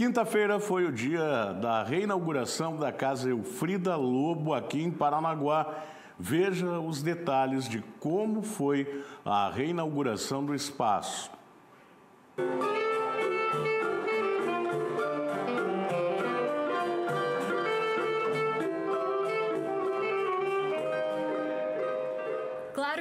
Quinta-feira foi o dia da reinauguração da Casa Elfrida Lobo aqui em Paranaguá. Veja os detalhes de como foi a reinauguração do espaço. Claro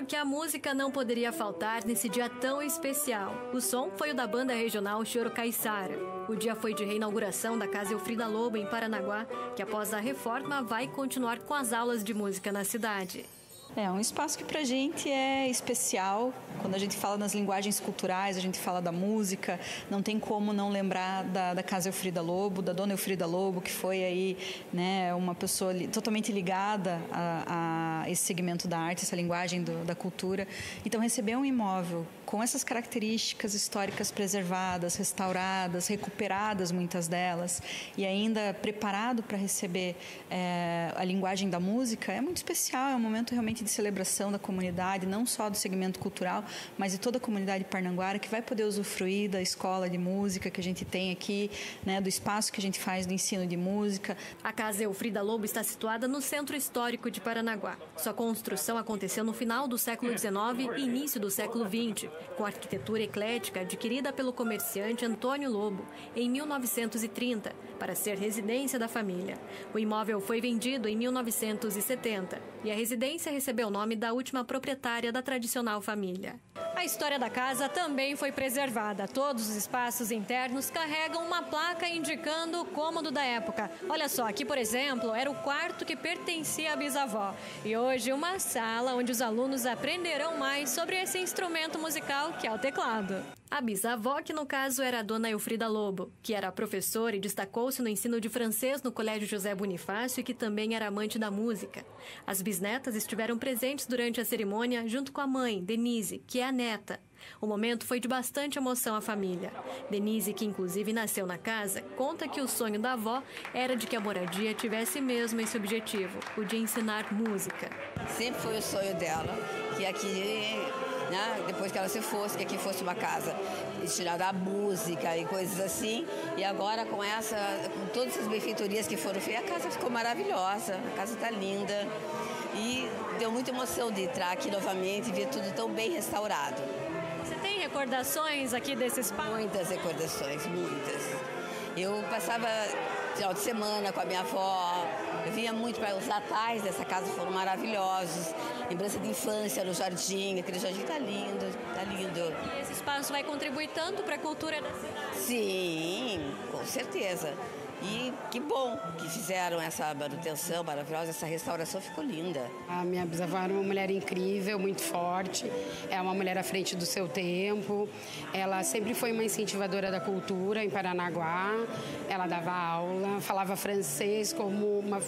que a música não poderia faltar nesse dia tão especial. O som foi o da banda regional Choro Caiçara. O dia foi de reinauguração da Casa Elfrida Lobo, em Paranaguá, que após a reforma vai continuar com as aulas de música na cidade. É um espaço que para a gente é especial. Quando a gente fala nas linguagens culturais, a gente fala da música, não tem como não lembrar da, da Casa Elfrida Lobo, da Dona Elfrida Lobo, que foi aí né, uma pessoa li, totalmente ligada a, esse segmento da arte, essa linguagem do, da cultura. Então, receber um imóvel com essas características históricas preservadas, restauradas, recuperadas, muitas delas, e ainda preparado para receber é, a linguagem da música, é muito especial, é um momento realmente de celebração da comunidade, não só do segmento cultural, mas de toda a comunidade parnanguara que vai poder usufruir da escola de música que a gente tem aqui, né, do espaço que a gente faz do ensino de música. A Casa Elfrida Lobo está situada no centro histórico de Paranaguá. Sua construção aconteceu no final do século XIX e início do século XX, com arquitetura eclética adquirida pelo comerciante Antônio Lobo em 1930 para ser residência da família. O imóvel foi vendido em 1970 e a residência recebeu o nome da última proprietária da tradicional família. A história da casa também foi preservada. Todos os espaços internos carregam uma placa indicando o cômodo da época. Olha só, aqui, por exemplo, era o quarto que pertencia à bisavó. E hoje, uma sala onde os alunos aprenderão mais sobre esse instrumento musical que é o teclado. A bisavó, que no caso era a dona Elfrida Lobo, que era professora e destacou-se no ensino de francês no Colégio José Bonifácio e que também era amante da música. As bisnetas estiveram presentes durante a cerimônia junto com a mãe, Denise, que é a neta. O momento foi de bastante emoção à família. Denise, que inclusive nasceu na casa, conta que o sonho da avó era de que a moradia tivesse mesmo esse objetivo, o de ensinar música. Sempre foi o sonho dela, que aqui né? depois que ela se fosse, que aqui fosse uma casa destinada à música e coisas assim. E agora com essa, com todas essas benfeitorias que foram feitas, a casa ficou maravilhosa, a casa está linda. E deu muita emoção de entrar aqui novamente e ver tudo tão bem restaurado. Você tem recordações aqui desse espaço? Muitas recordações, muitas. Eu passava final de semana com a minha avó, eu vinha muito para os natais dessa casa, foram maravilhosos. Lembrança de infância no jardim, aquele jardim tá lindo, tá lindo. E esse espaço vai contribuir tanto para a cultura da cidade? Sim, com certeza. E que bom que fizeram essa manutenção maravilhosa, essa restauração ficou linda. A minha bisavó era uma mulher incrível, muito forte, é uma mulher à frente do seu tempo. Ela sempre foi uma incentivadora da cultura em Paranaguá. Ela dava aula, falava francês como uma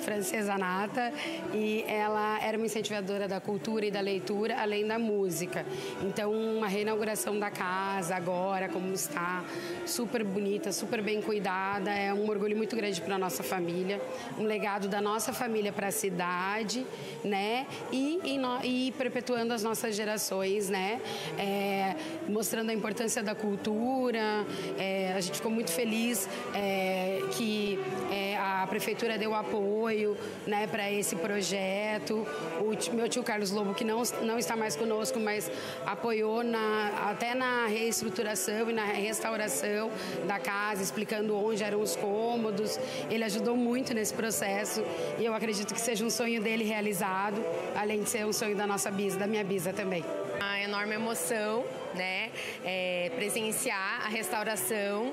francesa nata e ela era uma incentivadora da cultura e da leitura, além da música. Então, uma reinauguração da casa agora, como está, super bonita, super bem cuidada, é um orgulho muito grande para nossa família, um legado da nossa família para a cidade, né? E, e, no, e, perpetuando as nossas gerações, né? É, mostrando a importância da cultura. É, a gente ficou muito feliz é, que é, a prefeitura deu apoio né, para esse projeto. O meu tio Carlos Lobo, que não, não está mais conosco, mas apoiou na, até na reestruturação e na restauração da casa, explicando onde eram os cômodos. Ele ajudou muito nesse processo e eu acredito que seja um sonho dele realizado, além de ser um sonho da nossa bisa, da minha bisa também. Uma enorme emoção, né? É, presenciar a restauração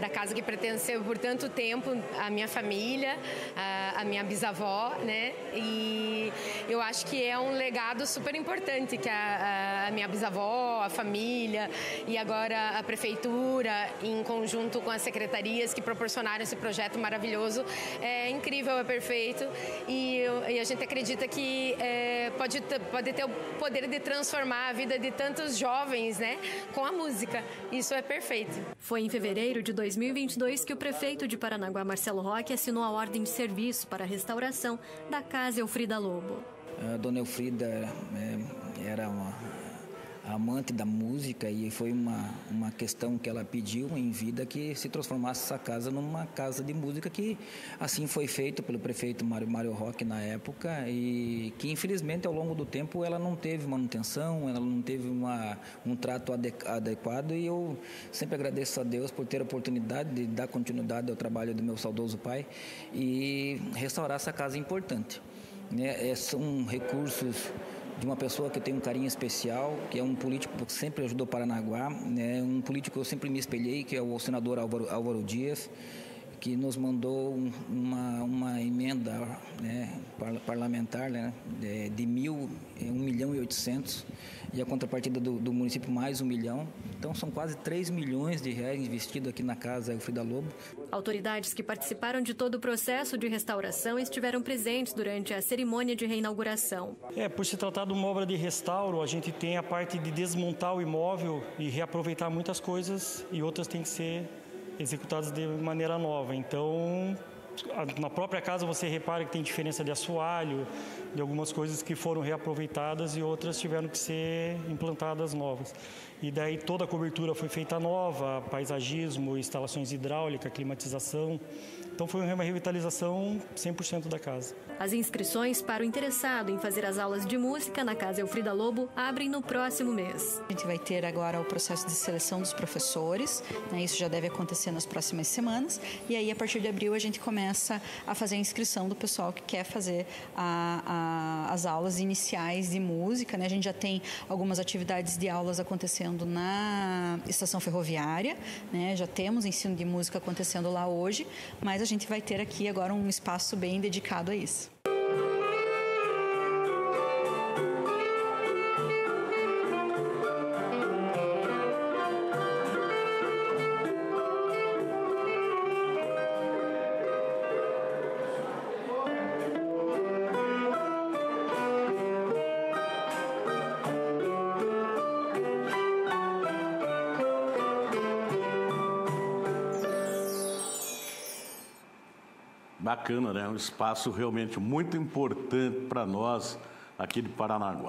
da casa que pertenceu por tanto tempo à minha família, à, minha bisavó, né? E eu acho que é um legado super importante que a, a, minha bisavó, a família e agora a prefeitura, em conjunto com as secretarias que proporcionaram esse projeto maravilhoso, é incrível, é perfeito e, e a gente acredita que é, pode, pode ter o poder de transformar a vida de tantos jovens, né? Com a música. Isso é perfeito. Foi em fevereiro de 2022 que o prefeito de Paranaguá, Marcelo Roque, assinou a ordem de serviço para a restauração da Casa Elfrida Lobo. A dona Elfrida é, era uma, amante da música e foi uma, uma questão que ela pediu em vida que se transformasse essa casa numa casa de música que assim foi feito pelo prefeito Mário, Mário Roque na época e que infelizmente ao longo do tempo ela não teve manutenção, ela não teve uma, um trato adequado e eu sempre agradeço a Deus por ter a oportunidade de dar continuidade ao trabalho do meu saudoso pai e restaurar essa casa importante. Né? É, são recursos de uma pessoa que tem um carinho especial, que é um político que sempre ajudou Paranaguá, né? um político que eu sempre me espelhei, que é o senador Álvaro, Álvaro Dias, que nos mandou uma, uma emenda né, parlamentar né, de mil, é, um milhão e oitocentos, e a contrapartida do, do, município mais um milhão. Então são quase 3 milhões de reais investidos aqui na casa Elfrida Lobo. Autoridades que participaram de todo o processo de restauração estiveram presentes durante a cerimônia de reinauguração. É, por se tratar de uma obra de restauro, a gente tem a parte de desmontar o imóvel e reaproveitar muitas coisas e outras têm que ser executadas de maneira nova. Então, na própria casa você repara que tem diferença de assoalho, de algumas coisas que foram reaproveitadas e outras tiveram que ser implantadas novas. E daí toda a cobertura foi feita nova, paisagismo, instalações hidráulicas, climatização. Então foi uma revitalização 100% da casa. As inscrições para o interessado em fazer as aulas de música na Casa Elfrida Lobo abrem no próximo mês. A gente vai ter agora o processo de seleção dos professores, né? isso já deve acontecer nas próximas semanas. E aí, a partir de abril, a gente começa a fazer a inscrição do pessoal que quer fazer a, a, as aulas iniciais de música. Né? A gente já tem algumas atividades de aulas acontecendo na estação ferroviária, né? já temos ensino de música acontecendo lá hoje, mas a gente vai ter aqui agora um espaço bem dedicado a isso. Bacana, né? Um espaço realmente muito importante para nós aqui de Paranaguá.